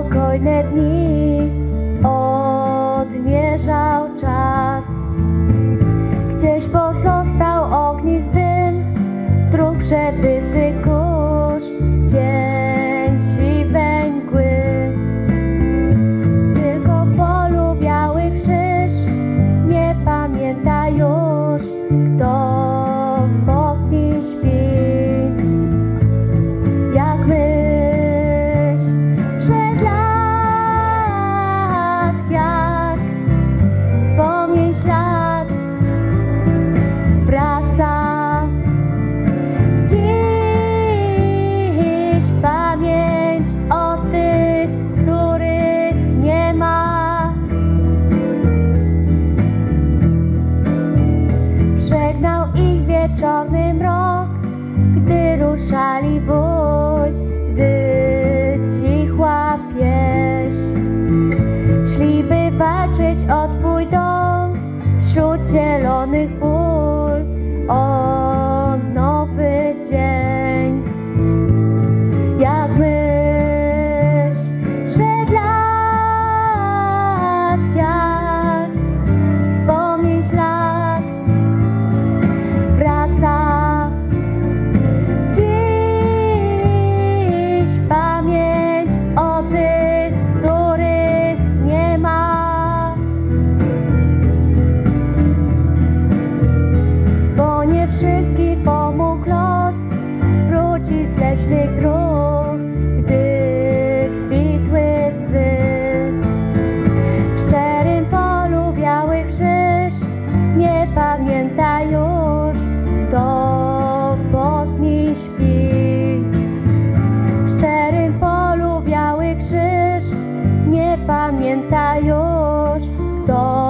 niespokojne dni odmierzał czas. Gdzieś pozostał ognisty trup przebyty żegnał ich wieczorny mrok, gdy ruszali bój, gdy cichła pieśń. Szli by o twój dom, wśród zielonych pól. pamięta już, to pod niej śpi. W szczerym polu biały krzyż nie pamięta już, to